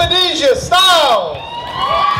Indonesia style.